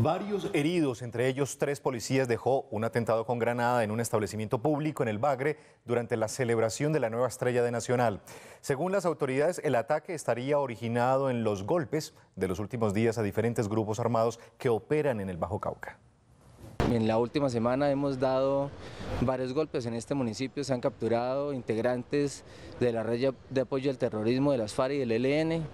Varios heridos, entre ellos tres policías, dejó un atentado con granada en un establecimiento público en el Bagre durante la celebración de la nueva estrella de Nacional. Según las autoridades, el ataque estaría originado en los golpes de los últimos días a diferentes grupos armados que operan en el Bajo Cauca. En la última semana hemos dado varios golpes en este municipio, se han capturado integrantes de la red de apoyo al terrorismo de las FARC y del ELN,